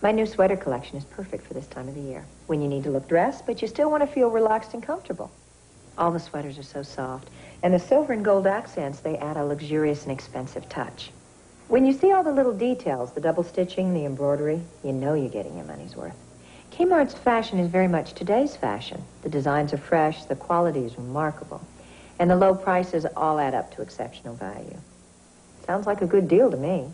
My new sweater collection is perfect for this time of the year. When you need to look dressed, but you still want to feel relaxed and comfortable. All the sweaters are so soft, and the silver and gold accents, they add a luxurious and expensive touch. When you see all the little details, the double stitching, the embroidery, you know you're getting your money's worth. Kmart's fashion is very much today's fashion. The designs are fresh, the quality is remarkable, and the low prices all add up to exceptional value. Sounds like a good deal to me.